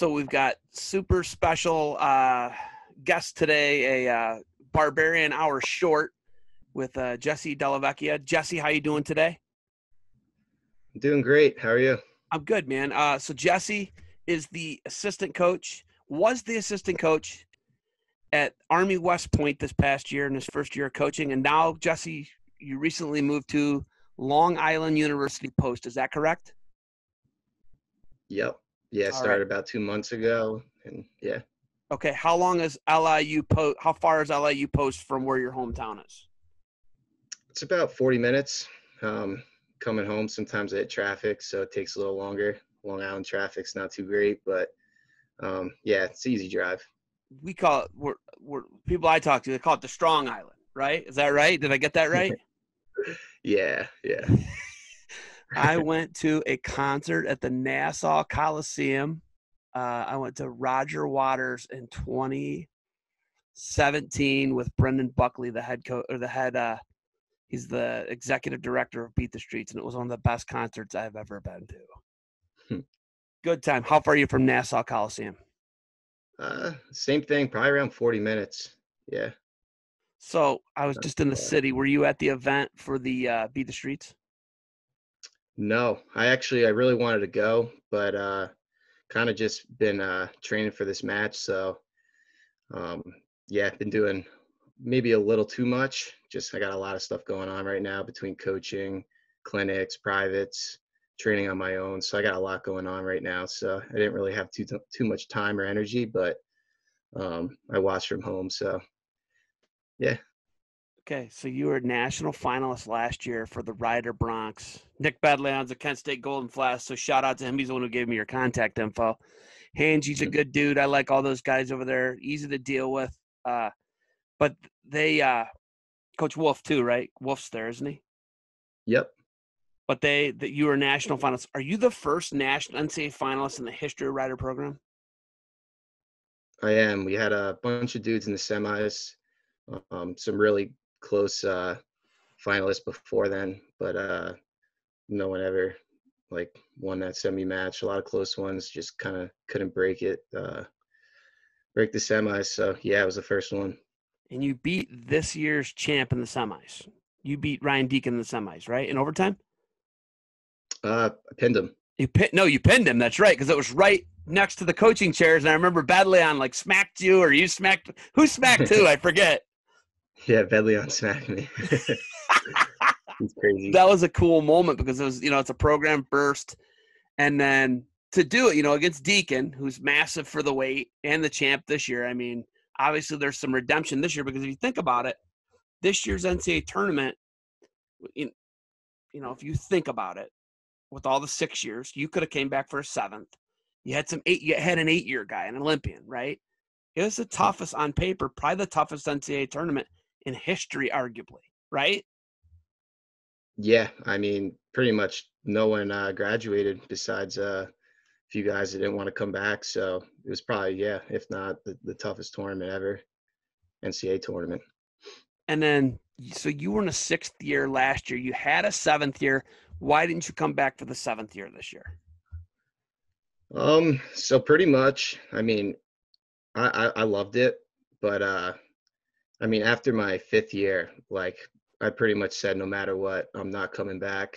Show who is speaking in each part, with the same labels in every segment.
Speaker 1: So we've got super special uh, guest today, a uh, barbarian hour short with uh, Jesse Dellevecchia. Jesse, how you doing today?
Speaker 2: I'm doing great. How are you?
Speaker 1: I'm good, man. Uh, so Jesse is the assistant coach, was the assistant coach at Army West Point this past year in his first year of coaching, and now Jesse, you recently moved to Long Island University Post. Is that correct?
Speaker 2: Yep. Yeah,
Speaker 1: All
Speaker 2: started
Speaker 1: right.
Speaker 2: about two months ago, and yeah,
Speaker 1: Okay. How long is LIU Post? How far is LIU Post from where your hometown is?
Speaker 2: it's about 40 minutes. Um, coming home, sometimes I hit traffic, so it takes a little longer. Long Island traffic's not too great, but um, yeah, it's an easy drive.
Speaker 1: We call it. We're, we're people I talk to. They call it the Strong Island. Right? Is that right? Did I get that right?
Speaker 2: Yeah, yeah.
Speaker 1: I went to a concert at the Nassau Coliseum. Uh, I went to Roger Waters in 2017 with Brendan Buckley, the head coach or the head. Uh, he's the executive director of Beat the Streets, and it was one of the best concerts I've ever been to.
Speaker 2: Hmm.
Speaker 1: Good time. How far are you from Nassau Coliseum?
Speaker 2: Uh, same thing, probably around 40 minutes. Yeah.
Speaker 1: So I was just in the city. Were you at the event for the uh, Beat the Streets?
Speaker 2: No, I actually I really wanted to go, but uh kind of just been uh training for this match, so um yeah, I've been doing maybe a little too much. Just I got a lot of stuff going on right now between coaching, clinics, privates, training on my own. So I got a lot going on right now. So I didn't really have too too much time or energy, but um I watched from home, so yeah.
Speaker 1: Okay, so you were a national finalist last year for the Rider Broncs. Nick Bedelyon's a Kent State Golden Flash, so shout out to him. He's the one who gave me your contact info. Hangey's a good dude. I like all those guys over there. Easy to deal with. Uh, but they, uh, Coach Wolf too, right? Wolf's there, isn't he?
Speaker 2: Yep.
Speaker 1: But they, that you were a national finalist. Are you the first national NCAA finalist in the history of Rider program?
Speaker 2: I am. We had a bunch of dudes in the semis, um, some really close uh, finalists before then, but uh, no one ever like won that semi match. A lot of close ones just kind of couldn't break it, uh, break the semis. So yeah, it was the first one.
Speaker 1: And you beat this year's champ in the semis. You beat Ryan Deakin in the semis, right? In overtime.
Speaker 2: Uh, I pinned him.
Speaker 1: You pin, no, you pinned him. That's right, because it was right next to the coaching chairs. And I remember Bedelyon like smacked you, or you smacked who smacked who? I forget.
Speaker 2: Yeah, Bedelyon smacked me. He's crazy.
Speaker 1: That was a cool moment because it was, you know, it's a program first, and then to do it, you know, against Deakin, who's massive for the weight and the champ this year. I mean, obviously there's some redemption this year because if you think about it, this year's NCAA tournament, you you know, if you think about it, with all the six years, you could have came back for a seventh. You had some eight. You had an eight-year guy, an Olympian, right? It was the toughest on paper, probably the toughest NCAA tournament in history, arguably, right?
Speaker 2: Yeah, I mean, pretty much no one uh, graduated besides uh, a few guys that didn't want to come back. So it was probably, yeah, if not the, the toughest tournament ever, NCAA tournament.
Speaker 1: And then, so you were in a sixth year last year. You had a seventh year. Why didn't you come back for the seventh year this year?
Speaker 2: Um, so pretty much, I mean, I, I, I loved it, but uh, I mean, after my fifth year, like I pretty much said, no matter what, I'm not coming back.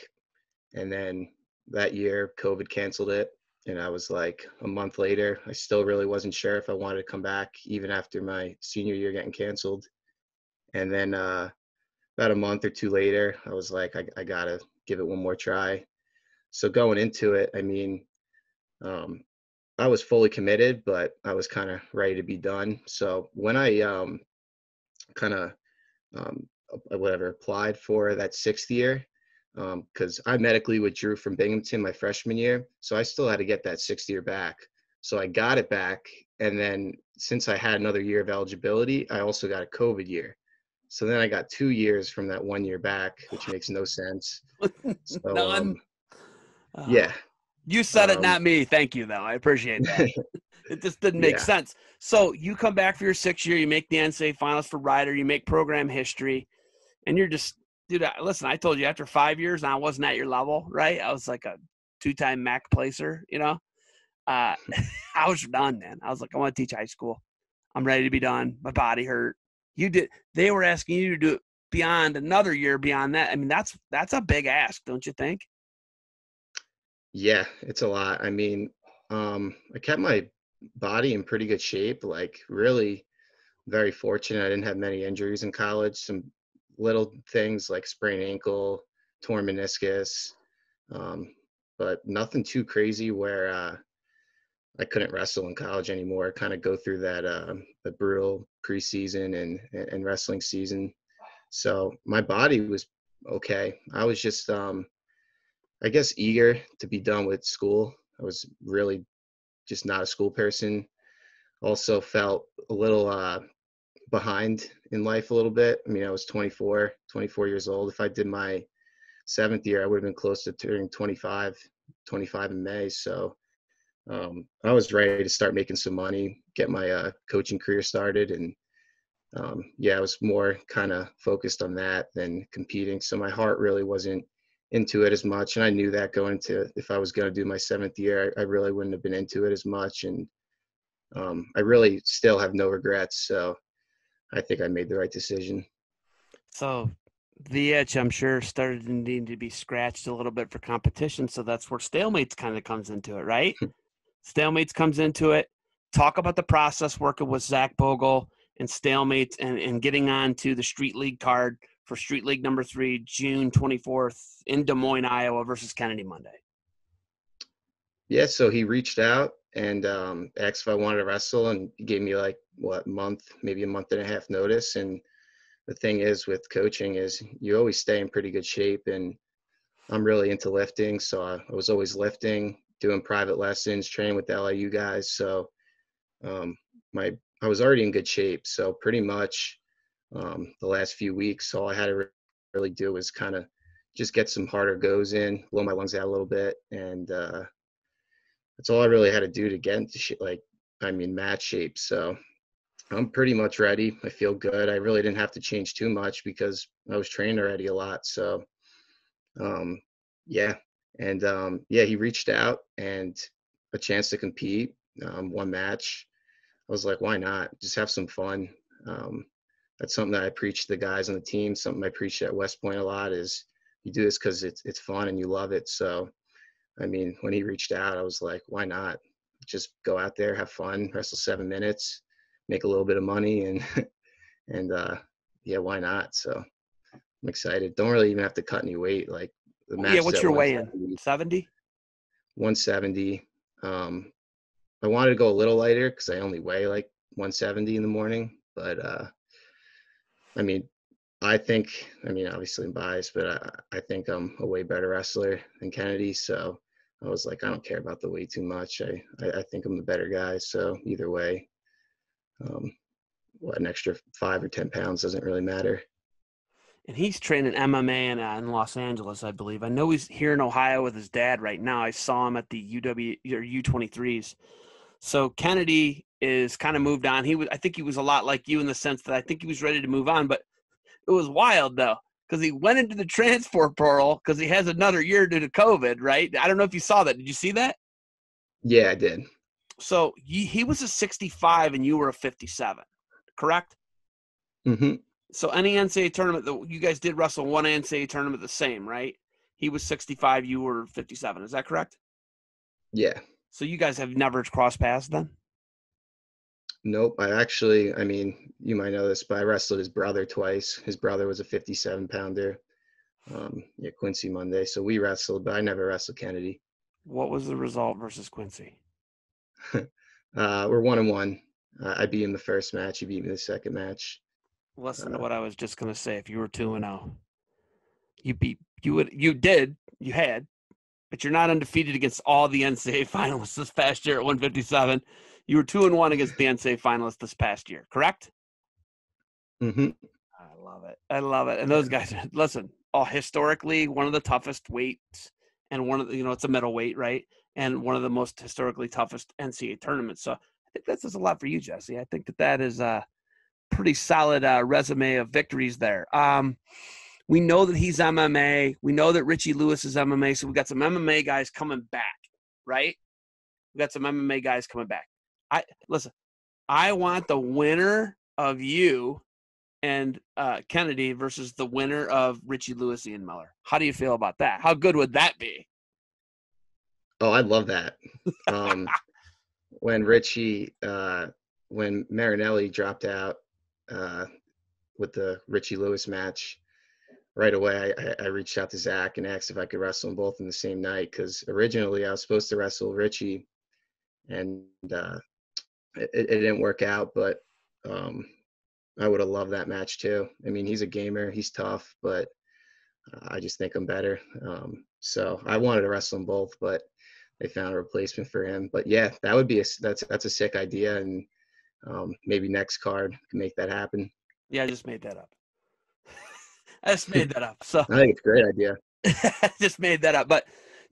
Speaker 2: And then that year, COVID canceled it. And I was like, a month later, I still really wasn't sure if I wanted to come back, even after my senior year getting canceled. And then uh, about a month or two later, I was like, I, I gotta give it one more try. So going into it, I mean, um, I was fully committed, but I was kind of ready to be done. So when I um, kind of um, whatever applied for that sixth year, because I medically withdrew from Binghamton my freshman year, so I still had to get that sixth year back. So I got it back, and then since I had another year of eligibility, I also got a COVID year. So then I got two years from that one year back, which makes no sense. So,
Speaker 1: None.
Speaker 2: um,
Speaker 1: Uh,
Speaker 2: yeah,
Speaker 1: You said it,
Speaker 2: Um,
Speaker 1: not me. Thank you, though. I appreciate that. it just didn't make
Speaker 2: Yeah.
Speaker 1: sense. So you come back for your sixth year, you make the NCAA finals for Rider, you make program history, and you're just, dude. I- Listen, I told you after five years, I wasn't at your level, right? I was like a two-time MAC placer, you know. uh, I was done, man. I was like, I want to teach high school. I'm ready to be done. My body hurt. You did. They were asking you to do it beyond another year beyond that. I mean, that's that's a big ask, don't you think?
Speaker 2: Yeah, it's a lot. I mean, um, I kept my body in pretty good shape. Like, really, very fortunate. I didn't have many injuries in college. Some little things like sprained ankle, torn meniscus, um, but nothing too crazy where uh, I couldn't wrestle in college anymore. Kind of go through that uh, the brutal preseason and and wrestling season. So my body was okay. I was just, um, I guess, eager to be done with school. I was really just not a school person. Also felt a little uh, behind in life a little bit. I mean, I was 24, 24 years old. If I did my seventh year, I would have been close to turning 25, 25 in May. So um, I was ready to start making some money, get my uh, coaching career started, and um, yeah, I was more kind of focused on that than competing. So my heart really wasn't into it as much, and I knew that going to if I was going to do my seventh year, I, I, really wouldn't have been into it as much, and um, I really still have no regrets. So I think I made the right decision.
Speaker 1: So the itch, I'm sure, started needing to be scratched a little bit for competition. So that's where stalemates kind of comes into it, right? stalemates comes into it. Talk about the process working with Zach Bogle and stalemates and, and getting on to the Street League card for Street League number three, June 24th in Des Moines, Iowa versus Kennedy Monday.
Speaker 2: Yeah, so he reached out and um, asked if I wanted to wrestle and gave me like what month, maybe a month and a half notice. And the thing is with coaching is you always stay in pretty good shape and I'm really into lifting. So I, was always lifting, doing private lessons, training with the LIU guys. So um, my I was already in good shape. So pretty much um, the last few weeks, all I had to really do was kind of just get some harder goes in, blow my lungs out a little bit, and uh, that's all I really had to do to get into sh- like I mean match shape. So I'm pretty much ready. I feel good. I really didn't have to change too much because I was trained already a lot. So um, yeah, and um, yeah, he reached out and a chance to compete. Um, one match. I was like, why not? Just have some fun. Um, that's something that I preach to the guys on the team. Something I preach at West Point a lot is you do this because it's it's fun and you love it. So I mean, when he reached out, I was like, why not? Just go out there, have fun, wrestle seven minutes, make a little bit of money, and and uh, yeah, why not? So I'm excited. Don't really even have to cut any weight. Like
Speaker 1: the. Yeah, what's your weigh in? Seventy.
Speaker 2: 170. Um, I wanted to go a little lighter because I only weigh like 170 in the morning, but uh, I mean, I think, I mean, obviously I'm biased, but I, I think I'm a way better wrestler than Kennedy. So I was like, I don't care about the weight too much. I, I, I think I'm the better guy. So either way, um, what an extra five or 10 pounds doesn't really matter.
Speaker 1: And he's training MMA in, uh, in Los Angeles, I believe. I know he's here in Ohio with his dad right now. I saw him at the UW or U23s. So Kennedy is kind of moved on. He was, I think he was a lot like you in the sense that I think he was ready to move on, but it was wild though because he went into the transfer portal because he has another year due to COVID, right? I don't know if you saw that. Did you see that?
Speaker 2: Yeah, I did.
Speaker 1: So he, he was a 65 and you were a 57, correct?
Speaker 2: Mm-hmm.
Speaker 1: So any NCAA tournament that you guys did wrestle one NCAA tournament the same, right? He was 65, you were 57. Is that correct?
Speaker 2: Yeah.
Speaker 1: So you guys have never crossed paths then?
Speaker 2: Nope. I actually, I mean, you might know this, but I wrestled his brother twice. His brother was a 57 pounder. Um, yeah, Quincy Monday. So we wrestled, but I never wrestled Kennedy.
Speaker 1: What was the result versus Quincy?
Speaker 2: uh, we're one and one. Uh, I beat him the first match. He beat me the second match.
Speaker 1: Listen uh, to what I was just gonna say. If you were two and zero, oh, you beat you would you did you had, but you're not undefeated against all the NCAA finalists this past year at 157. You were two and one against the NCAA finalists this past year, correct?
Speaker 2: Mm-hmm.
Speaker 1: I love it. I love it. And those guys, listen, oh, historically one of the toughest weights, and one of the, you know, it's a middleweight, right? And one of the most historically toughest NCAA tournaments. So I think that says a lot for you, Jesse. I think that that is a pretty solid uh, resume of victories there. Um, we know that he's MMA. We know that Richie Lewis is MMA. So we got some MMA guys coming back, right? We got some MMA guys coming back. I listen. I want the winner of you and uh, Kennedy versus the winner of Richie Lewis, Ian Miller. How do you feel about that? How good would that be?
Speaker 2: Oh, I love that. Um, when Richie, uh, when Marinelli dropped out uh, with the Richie Lewis match, right away I, I, reached out to Zach and asked if I could wrestle them both in the same night because originally I was supposed to wrestle Richie, and uh, it, it, didn't work out. But um, I would have loved that match too. I mean, he's a gamer, he's tough, but uh, I just think I'm better. Um, so I wanted to wrestle them both, but they found a replacement for him. But yeah, that would be a that's that's a sick idea, and um, maybe next card can make that happen.
Speaker 1: Yeah, I just made that up. I just made that up. So
Speaker 2: I think it's a great idea.
Speaker 1: just made that up, but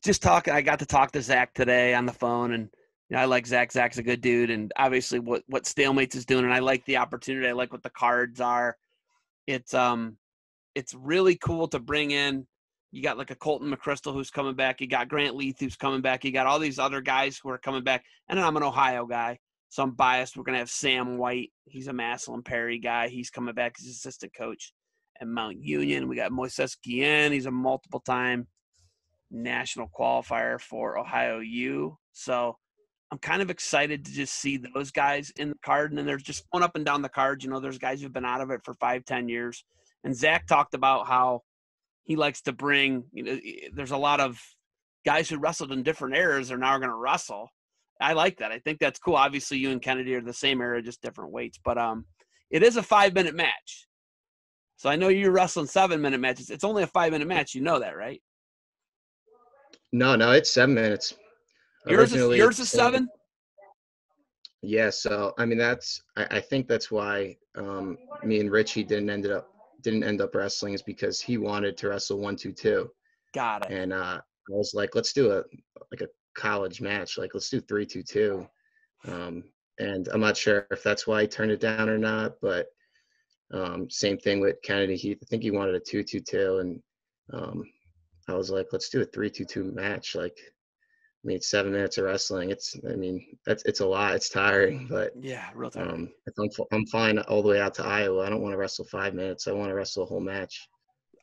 Speaker 1: just talking. I got to talk to Zach today on the phone, and you know, I like Zach. Zach's a good dude, and obviously what what Stalemates is doing, and I like the opportunity. I like what the cards are. It's um, it's really cool to bring in. You got like a Colton McCrystal who's coming back. You got Grant Leeth who's coming back. You got all these other guys who are coming back, and I'm an Ohio guy, so I'm biased. We're gonna have Sam White. He's a Massillon Perry guy. He's coming back as assistant coach at Mount Union. We got Moises Guillen. He's a multiple time national qualifier for Ohio U. So I'm kind of excited to just see those guys in the card, and then they're just going up and down the card. You know, there's guys who've been out of it for five, ten years, and Zach talked about how he likes to bring. You know, there's a lot of guys who wrestled in different eras are now going to wrestle. I like that. I think that's cool. Obviously, you and Kennedy are the same era, just different weights. But um, it is a five minute match. So I know you're wrestling seven minute matches. It's only a five minute match. You know that, right?
Speaker 2: No, no, it's seven minutes.
Speaker 1: Yours is yours is seven.
Speaker 2: Yeah, so I mean that's I, I think that's why um, me and Richie didn't end up didn't end up wrestling is because he wanted to wrestle one two two.
Speaker 1: Got it.
Speaker 2: And uh, I was like, let's do a like a college match, like let's do three two two. Um, and I'm not sure if that's why he turned it down or not, but um, same thing with Kennedy Heath. I think he wanted a two two two, and um, I was like, let's do a three two two match. Like I mean, seven minutes of wrestling. It's, I mean, that's it's a lot. It's tiring, but
Speaker 1: yeah, real tiring. Um,
Speaker 2: I'm, I'm fine all the way out to Iowa. I don't want to wrestle five minutes. I want to wrestle a whole match.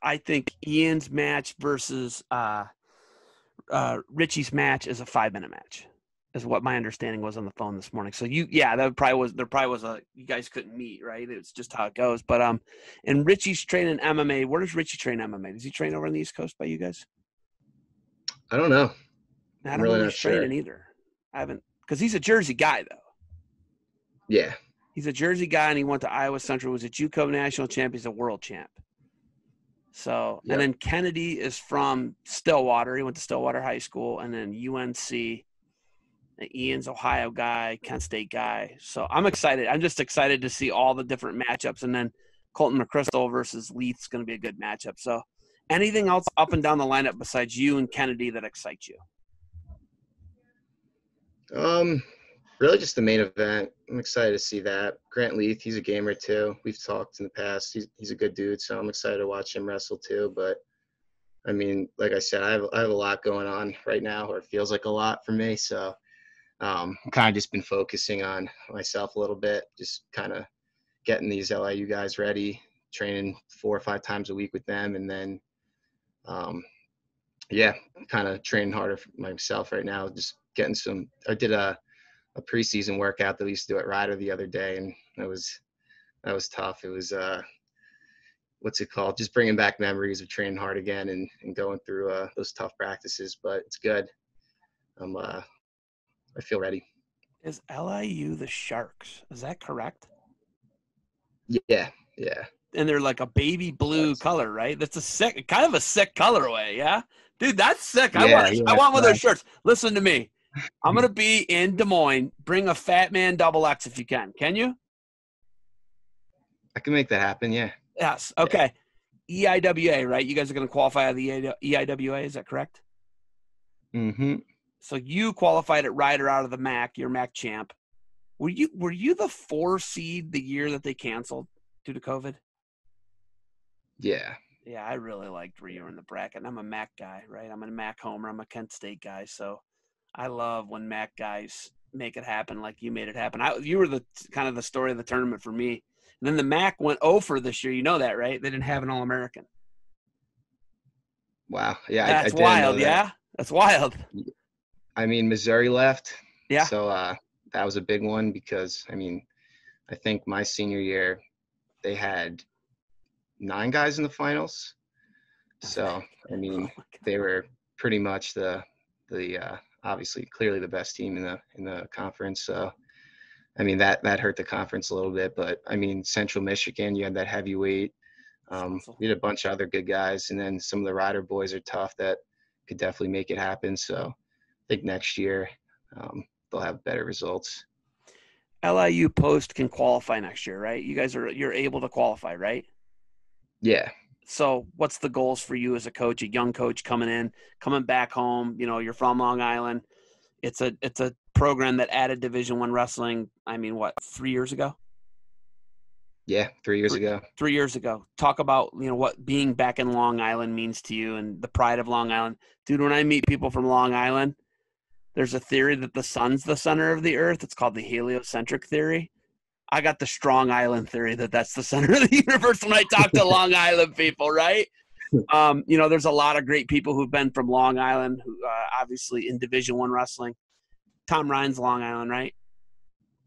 Speaker 1: I think Ian's match versus uh, uh, Richie's match is a five minute match, is what my understanding was on the phone this morning. So you, yeah, that probably was there. Probably was a you guys couldn't meet, right? It's just how it goes. But um, and Richie's training MMA. Where does Richie train MMA? Does he train over on the East Coast by you guys?
Speaker 2: I don't know.
Speaker 1: I don't really know he's training either. I haven't because he's a Jersey guy though.
Speaker 2: Yeah.
Speaker 1: He's a Jersey guy and he went to Iowa Central, was a JUCO national champ, he's a world champ. So yep. and then Kennedy is from Stillwater. He went to Stillwater High School and then UNC. Ian's Ohio guy, Kent State guy. So I'm excited. I'm just excited to see all the different matchups. And then Colton McCrystal versus Leeth's going to be a good matchup. So anything else up and down the lineup besides you and Kennedy that excites you?
Speaker 2: Um, really just the main event. I'm excited to see that. Grant Leeth, he's a gamer too. We've talked in the past. He's he's a good dude, so I'm excited to watch him wrestle too. But I mean, like I said, I have I have a lot going on right now, or it feels like a lot for me. So um, I'm kind of just been focusing on myself a little bit, just kind of getting these LIU guys ready, training four or five times a week with them, and then um, yeah, kind of training harder for myself right now, just getting some. I did a a preseason workout that we used to do at Rider the other day, and that was that was tough. It was uh, what's it called? Just bringing back memories of training hard again and, and going through uh, those tough practices. But it's good. I'm uh, I feel ready.
Speaker 1: Is LIU the Sharks? Is that correct?
Speaker 2: Yeah, yeah.
Speaker 1: And they're like a baby blue that's, color, right? That's a sick, kind of a sick colorway, yeah. Dude, that's sick. I want, yeah, I want one of those shirts. Listen to me. I'm gonna be in Des Moines. Bring a Fat Man Double X if you can. Can you?
Speaker 2: I can make that happen. Yeah.
Speaker 1: Yes. Okay. Yeah. EIWA, right? You guys are gonna qualify out of the EIWA. Is that correct?
Speaker 2: Mm-hmm.
Speaker 1: So you qualified at Rider out of the MAC. You're MAC champ. Were you were you the four seed the year that they canceled due to COVID?
Speaker 2: Yeah.
Speaker 1: Yeah, I really liked where you were in the bracket. I'm a MAC guy, right? I'm a MAC homer. I'm a Kent State guy, so I love when MAC guys make it happen like you made it happen. I, you were the kind of the story of the tournament for me. And then the MAC went over this year. You know that, right? They didn't have an All American.
Speaker 2: Wow. Yeah.
Speaker 1: That's
Speaker 2: I, I
Speaker 1: wild.
Speaker 2: that.
Speaker 1: Yeah. That's wild.
Speaker 2: I mean, Missouri left.
Speaker 1: Yeah.
Speaker 2: So uh, that was a big one because, I mean, I think my senior year, they had nine guys in the finals. So, I mean,
Speaker 1: Oh
Speaker 2: they were pretty much the, the, uh, obviously clearly the best team in the, in the conference. So, I mean, that, that hurt the conference a little bit, but I mean, Central Michigan, you had that heavyweight. Um, had a bunch of other good guys, and then some of the rider boys are tough that could definitely make it happen. So I think next year um, they'll have better results.
Speaker 1: LIU post can qualify next year, right? You guys are you're able to qualify, right?
Speaker 2: Yeah,
Speaker 1: So, what's the goals for you as a coach, a young coach coming in, coming back home? You know, you're from Long Island. It's a it's a program that added Division One wrestling. I mean, what three years ago?
Speaker 2: yeah, three years
Speaker 1: Three-
Speaker 2: ago.
Speaker 1: Three years ago. Talk about you know what being back in Long Island means to you and the pride of Long Island, dude. When I meet people from Long Island, there's a theory that the sun's the center of the earth. It's called the heliocentric theory. I got the strong island theory that that's the center of the universe when I talk to Long Island people, right? Um, you know, there's a lot of great people who've been from Long Island, who uh, obviously in Division One wrestling. Tom Ryan's Long Island, right?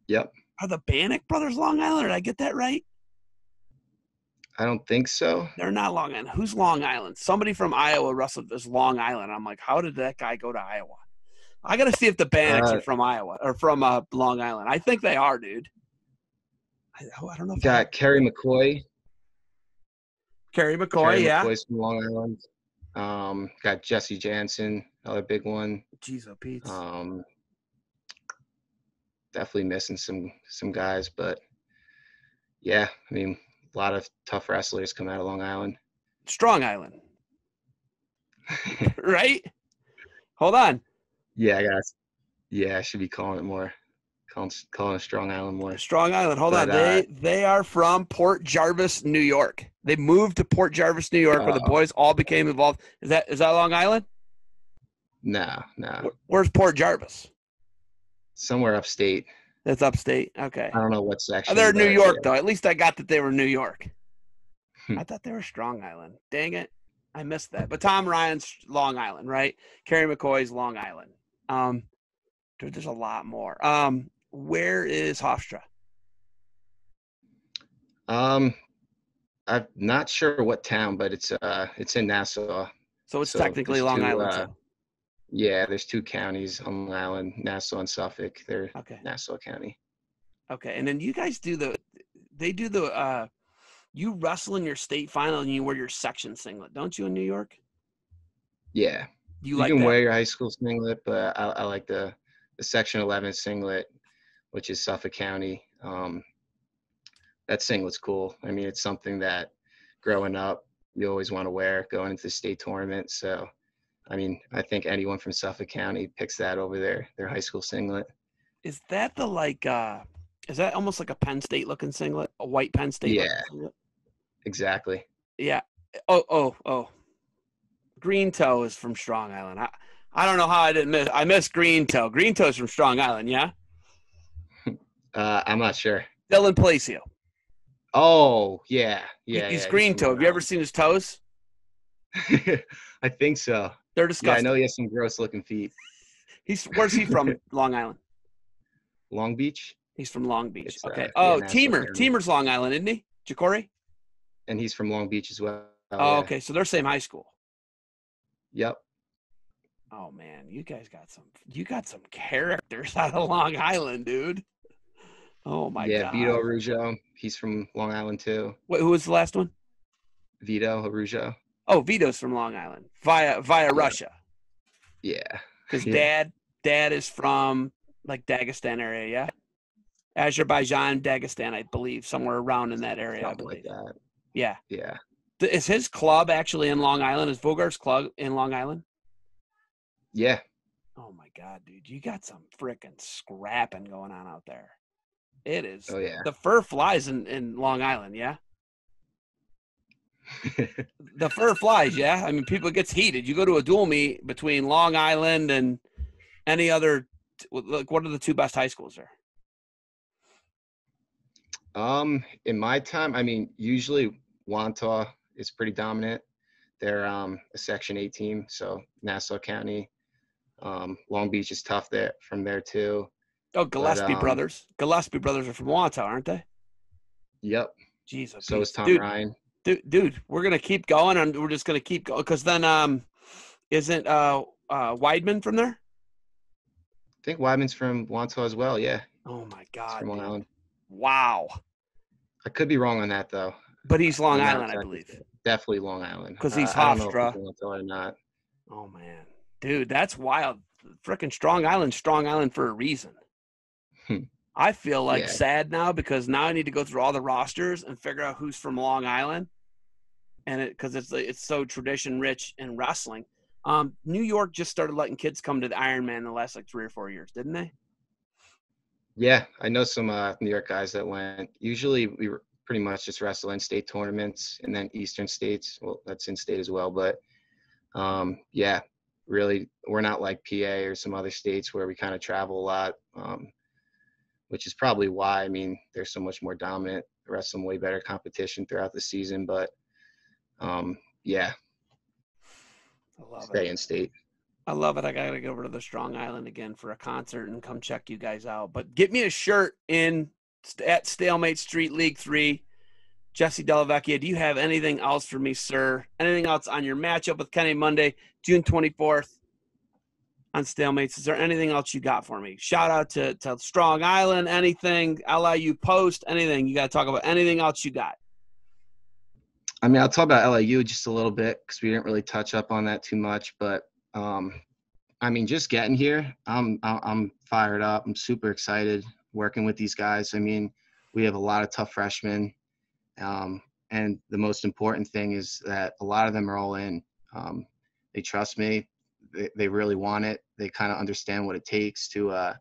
Speaker 2: Yep.
Speaker 1: Are the Banach brothers Long Island? Did I get that right?
Speaker 2: I don't think so.
Speaker 1: They're not Long Island. Who's Long Island? Somebody from Iowa wrestled as Long Island. I'm like, how did that guy go to Iowa? I got to see if the Banachs
Speaker 2: Uh,
Speaker 1: are from Iowa or from uh, Long Island. I think they are, dude. I, oh, I don't know. If I-
Speaker 2: Got Kerry McCoy.
Speaker 1: Kerry McCoy,
Speaker 2: Kerry
Speaker 1: yeah.
Speaker 2: McCoy's from Long Island. Um, got Jesse Jantzen, another big one.
Speaker 1: Jeez, oh, Pete.
Speaker 2: Um, definitely missing some some guys, but yeah, I mean, a lot of tough wrestlers come out of Long Island.
Speaker 1: Strong Island, right? Hold on.
Speaker 2: yeah, I got. Yeah, I should be calling it more, calling calling Strong Island more.
Speaker 1: Strong Island. Hold on.
Speaker 2: But,
Speaker 1: They
Speaker 2: uh,
Speaker 1: they are from Port Jervis, New York. They moved to Port Jervis, New York, where the
Speaker 2: Oh.
Speaker 1: boys all became involved. Is that is that Long Island?
Speaker 2: No, no,
Speaker 1: Where's Port Jervis?
Speaker 2: somewhere upstate.
Speaker 1: That's upstate. Okay.
Speaker 2: I don't know what section.
Speaker 1: Oh, they're New York though. At least I got that they were New York.
Speaker 2: Hmm.
Speaker 1: I thought they were Strong Island. Dang it. I missed that. But Tom Ryan's Long Island, right? Kerry McCoy's Long Island. Um dude, there's a lot more. Um, where is Hofstra?
Speaker 2: Um, I'm not sure what town, but it's uh, it's in Nassau.
Speaker 1: So it's
Speaker 2: So
Speaker 1: technically Long
Speaker 2: two,
Speaker 1: Island
Speaker 2: uh. Yeah, there's two counties on Long Island, Nassau and Suffolk. They're
Speaker 1: Okay.
Speaker 2: Nassau County.
Speaker 1: Okay. And then you guys do the they do the uh you wrestle in your state final and you wear your section singlet, don't you in New York?
Speaker 2: Yeah,
Speaker 1: You,
Speaker 2: you,
Speaker 1: like
Speaker 2: can
Speaker 1: that?
Speaker 2: wear your high school singlet, but I, I like the the Section 11 singlet, which is Suffolk County. Um, that singlet's cool. I mean, it's something that growing up you always want to wear going into the state tournament. So, I mean, I think anyone from Suffolk County picks that over their their high school singlet.
Speaker 1: Is that the like uh is that almost like a Penn State looking singlet? A white Penn State
Speaker 2: Yeah.
Speaker 1: singlet?
Speaker 2: Exactly.
Speaker 1: Yeah. Oh, oh, oh. Green Toe is from Strong Island. I, I don't know how I didn't miss. I missed Green Toe. Green Toe is from Strong Island. Yeah.
Speaker 2: Uh, I'm not sure.
Speaker 1: Dylan Palacio.
Speaker 2: Oh, yeah, yeah.
Speaker 1: he's
Speaker 2: yeah,
Speaker 1: Green Toe. Have you ever seen his toes?
Speaker 2: I think so.
Speaker 1: They're disgusting.
Speaker 2: Yeah, I know he has some gross looking feet.
Speaker 1: He's where's he from? Long Island.
Speaker 2: Long Beach,
Speaker 1: He's from Long Beach.
Speaker 2: It's, uh,
Speaker 1: okay.
Speaker 2: yeah,
Speaker 1: oh,
Speaker 2: Nassau Teemer.
Speaker 1: Teemer's Long Island, isn't he? Ja'Cory?
Speaker 2: and he's from Long Beach as well.
Speaker 1: Oh,
Speaker 2: yeah.
Speaker 1: okay. So they're same high school.
Speaker 2: Yep.
Speaker 1: Oh man, you guys got some. You got some characters out of Long Island, dude. Oh my
Speaker 2: yeah,
Speaker 1: god.
Speaker 2: Yeah, Vito Arujau. He's from Long Island too.
Speaker 1: Wait, who was the last one?
Speaker 2: Vito Arujau.
Speaker 1: Oh, Vito's from Long Island via via
Speaker 2: Yeah.
Speaker 1: Russia
Speaker 2: Yeah.
Speaker 1: because
Speaker 2: Yeah.
Speaker 1: dad dad is from like Dagestan area, yeah. Azerbaijan, Dagestan, I believe, somewhere around in that area. I
Speaker 2: Something like that.
Speaker 1: Yeah.
Speaker 2: Yeah.
Speaker 1: Is his club actually in Long Island? Is Vougar's club in Long Island?
Speaker 2: Yeah.
Speaker 1: Oh my god, dude, you got some freaking scrapping going on out there. It is.
Speaker 2: Oh yeah.
Speaker 1: The fur flies in, in Long Island, yeah. The fur flies, yeah. I mean, people it gets heated. You go to a dual meet between Long Island and Any other? Like, what are the two best high schools there?
Speaker 2: Um, in my time, I mean, usually Wantagh is pretty dominant. They're um, a Section 8 team, so Nassau County. Um, Long Beach is tough there from there too.
Speaker 1: Oh, Gillespie
Speaker 2: um,
Speaker 1: brothers. Gillespie brothers are from Wantagh, aren't they?
Speaker 2: Yep.
Speaker 1: Jesus.
Speaker 2: So is Tom
Speaker 1: dude,
Speaker 2: Ryan.
Speaker 1: dude, dude, we're gonna keep going, and we're just gonna keep going because then, um, isn't uh, uh Weidman from there?
Speaker 2: I think Weidman's from Wantagh as well. Yeah,
Speaker 1: Oh my
Speaker 2: he's
Speaker 1: God!
Speaker 2: from Long
Speaker 1: dude.
Speaker 2: Island.
Speaker 1: Wow.
Speaker 2: I could be wrong on that though.
Speaker 1: But he's Long
Speaker 2: I'm
Speaker 1: Island, I believe.
Speaker 2: Definitely Long Island.
Speaker 1: 'Cause he's
Speaker 2: Uh, I don't know if
Speaker 1: Hofstra.
Speaker 2: he's or not.
Speaker 1: Oh man, dude, that's wild. Frickin' Strong Island, Strong Island for a reason.
Speaker 2: Hmm.
Speaker 1: I feel like
Speaker 2: Yeah.
Speaker 1: sad now because now I need to go through all the rosters and figure out who's from Long Island, and it because it's it's so tradition rich in wrestling. Um, New York just started letting kids come to the Ironman in the last like three or four years, didn't they?
Speaker 2: Yeah, I know some uh, New York guys that went. Usually, we were pretty much just wrestle in state tournaments, and then Eastern states. Well, that's in state as well, but um, yeah, really, we're not like PA or some other states where we kind of travel a lot, um, which is probably why. I mean, they're so much more dominant. The rest way better competition throughout the season, but um, yeah,
Speaker 1: I love
Speaker 2: stay
Speaker 1: it.
Speaker 2: in state.
Speaker 1: I love it. I gotta go over to the Strong Island again for a concert and come check you guys out. But get me a shirt in at Stalemate Street League Three. Jesse Dellevecchia, do you have anything else for me, sir? Anything else on your matchup with Kenny Monday, June twenty fourth on Stalemates? Is there anything else you got for me? Shout out to, to Strong Island, anything, LIU Post, anything. You got to talk about anything else you got.
Speaker 2: I mean, I'll talk about LIU just a little bit because we didn't really touch up on that too much. But um, I mean, just getting here, I'm I'm fired up. I'm super excited working with these guys. I mean, we have a lot of tough freshmen, um, and the most important thing is that a lot of them are all in. Um, they trust me. They they really want it. They kind of understand what it takes to, uh,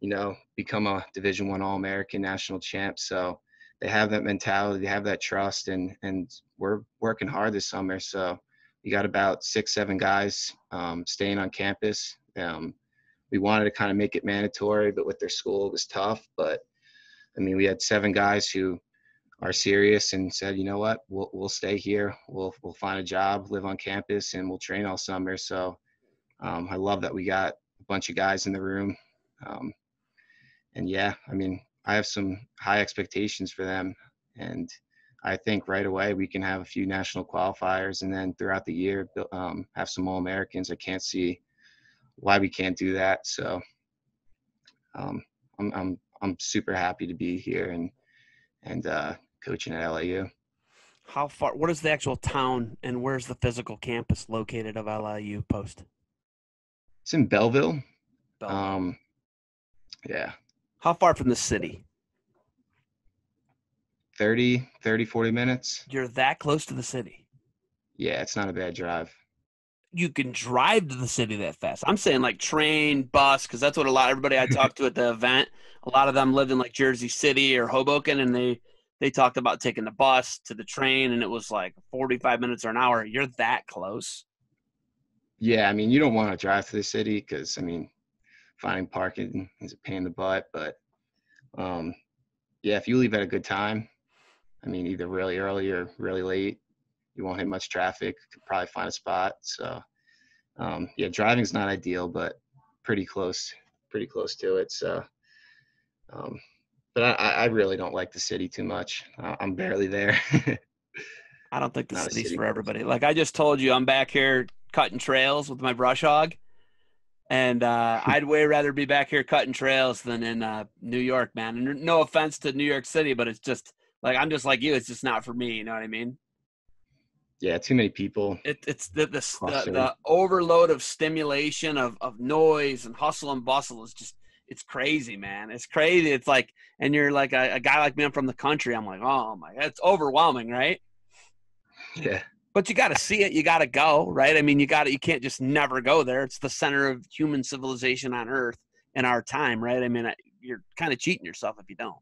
Speaker 2: you know, become a Division One All American national champ. So they have that mentality, they have that trust, and and we're working hard this summer. So we got about six, seven guys um, staying on campus. Um, we wanted to kind of make it mandatory, but with their school it was tough. But I mean, we had seven guys who are serious and said, you know what, we'll we'll stay here. We'll we'll find a job, live on campus, and we'll train all summer. So um, I love that we got a bunch of guys in the room. Um, and yeah, I mean, I have some high expectations for them, and I think right away we can have a few national qualifiers, and then throughout the year um, have some All Americans. I can't see why we can't do that. So um, I'm I'm I'm super happy to be here and and uh, coaching at LIU.
Speaker 1: How far? What is the actual town and where's the physical campus located of LIU Post?
Speaker 2: It's in Belleville.
Speaker 1: Belleville?
Speaker 2: Um, yeah,
Speaker 1: How far from the city?
Speaker 2: 30, 30, 40 minutes.
Speaker 1: You're that close to the city.
Speaker 2: Yeah, it's not a bad drive.
Speaker 1: You can drive to the city that fast. I'm saying like train, bus, because that's what a lot everybody I talked to at the event. A lot of them lived in like Jersey City or Hoboken, and they they talked about taking the bus to the train, and it was like 45 minutes or an hour. You're that close.
Speaker 2: Yeah, I mean, you don't want to drive to the city because I mean, finding parking is a pain in the butt. But um, yeah, if you leave at a good time, I mean, either really early or really late, you won't hit much traffic. Could probably find a spot. So um, yeah, driving's not ideal, but pretty close, pretty close to it. So, um, but I, I really don't like the city too much. I'm barely there.
Speaker 1: I don't think the
Speaker 2: Not
Speaker 1: city's
Speaker 2: city
Speaker 1: for everybody. Like I just told you, I'm back here cutting trails with my brush hog, and uh, I'd way rather be back here cutting trails than in uh, New York, man. And no offense to New York City, but it's just like I'm just like you. It's just not for me. You know what I mean?
Speaker 2: yeah, too many people.
Speaker 1: It, it's the the, the the overload of stimulation of of noise and hustle and bustle is just it's crazy, man. It's crazy. It's like, and you're like a, a guy like me. I'm from the country. I'm like, oh my, it's overwhelming, right?
Speaker 2: Yeah.
Speaker 1: But you got to see it. You got to go, right? I mean, you got to. You can't just never go there. It's the center of human civilization on Earth in our time, right? I mean, you're kind of cheating yourself if you don't.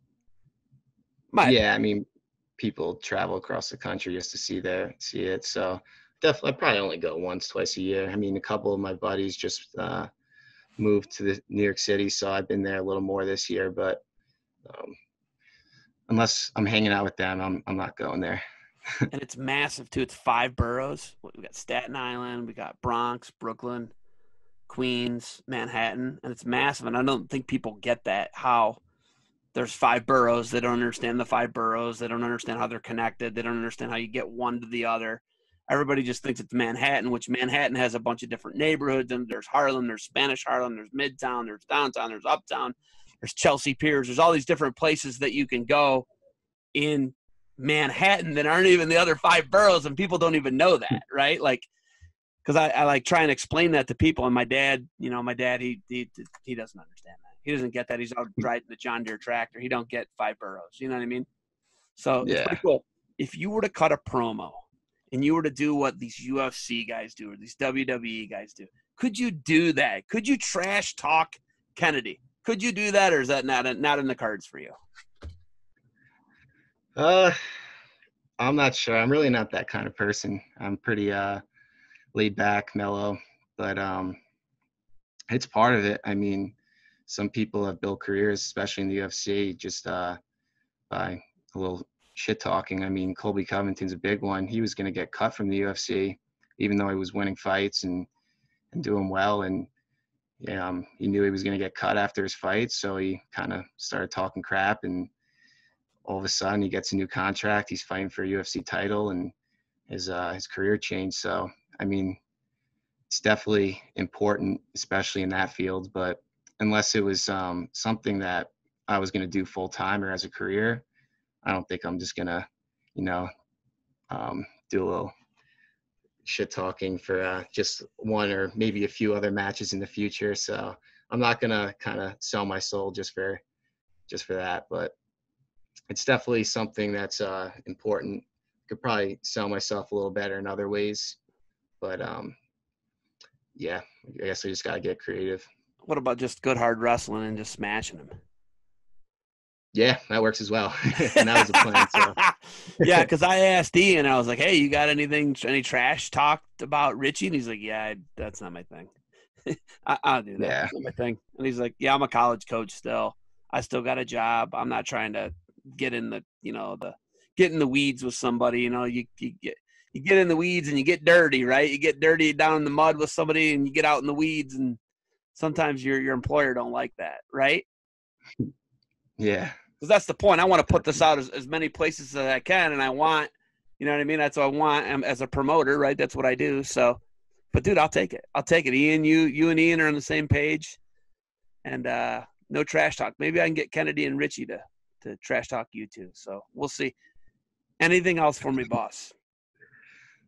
Speaker 1: My,
Speaker 2: yeah, I mean, people travel across the country just to see there, see it. So definitely, I probably only go once, twice a year. I mean, a couple of my buddies just uh, moved to the New York City, so I've been there a little more this year. But um, unless I'm hanging out with them, I'm I'm not going there.
Speaker 1: And it's massive too. It's five boroughs. We got Staten Island, we got Bronx, Brooklyn, Queens, Manhattan, and it's massive. And I don't think people get that how there's five boroughs. They don't understand the five boroughs. They don't understand how they're connected. They don't understand how you get one to the other. Everybody just thinks it's Manhattan, which Manhattan has a bunch of different neighborhoods. And there's Harlem, there's Spanish Harlem, there's Midtown, there's downtown, there's uptown, there's Chelsea Piers. There's all these different places that you can go in Manhattan that aren't even the other five boroughs, and people don't even know that, right? Like, because I, I like try and explain that to people, and my dad, you know, my dad, he he he doesn't understand that. He doesn't get that. He's out hmm. riding the John Deere tractor. He don't get five boroughs. You know what I mean? So yeah. cool. If you were to cut a promo and you were to do what these UFC guys do or these WWE guys do, could you do that? Could you trash talk Kennedy? Could you do that, or is that not not in the cards for you?
Speaker 2: Uh, I'm not sure. I'm really not that kind of person. I'm pretty uh laid back, mellow, but um, it's part of it. I mean, some people have built careers, especially in the UFC, just uh by a little shit talking. I mean, Colby Covington's a big one. He was going to get cut from the UFC, even though he was winning fights and and doing well. And um, he knew he was going to get cut after his fight, so he kind of started talking crap and all of a sudden he gets a new contract. He's fighting for a UFC title, and his uh, his career changed. So I mean, it's definitely important, especially in that field. But unless it was um, something that I was going to do full time or as a career, I don't think I'm just gonna, you know, um, do a little shit talking for uh, just one or maybe a few other matches in the future. So I'm not gonna kind of sell my soul just for just for that. But it's definitely something that's uh, important. Could probably sell myself a little better in other ways, but um, yeah, I guess I just gotta get creative.
Speaker 1: What about just good hard wrestling and just smashing them?
Speaker 2: Yeah, that works as well. and that was a plan. So.
Speaker 1: yeah, because I asked Ian, I was like, "Hey, you got anything, any trash talked about Richie?" And he's like, "Yeah, I, that's not my thing. I, will do that. Yeah. That's not my thing." And he's like, "Yeah, I'm a college coach still. I still got a job. I'm not trying to get in the you know the get in the weeds with somebody. You know, you, you get you get in the weeds and you get dirty, right? You get dirty down in the mud with somebody, and you get out in the weeds, and sometimes your your employer don't like that, right?
Speaker 2: Yeah,
Speaker 1: because that's the point. I want to put this out as, as many places as I can, and I want, you know what I mean. That's what I want I'm, as a promoter, right? That's what I do. So, but dude, I'll take it. I'll take it. Ian, you you and Ian are on the same page, and uh no trash talk. Maybe I can get Kennedy and Richie to to trash talk you too. So we'll see. Anything else for me, boss?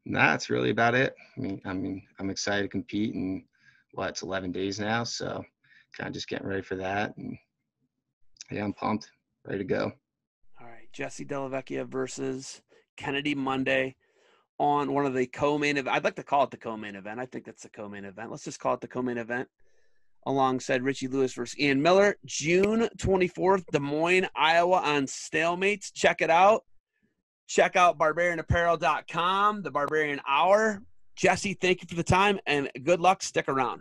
Speaker 2: Nah, that's really about it. I mean, I mean, I'm excited to compete, and what it's 11 days now, so kind of just getting ready for that, and yeah, I'm pumped, ready to go.
Speaker 1: All right, Jesse Dellevecchia versus Kennedy Monday on one of the co-main event. I'd like to call it the co-main event. I think that's the co-main event. Let's just call it the co-main event alongside Richie Lewis versus Ian Miller. June 24th, Des Moines, Iowa on Stalemates. Check it out. Check out barbarianapparel.com, the Barbarian Hour. Jesse, thank you for the time and good luck. Stick around.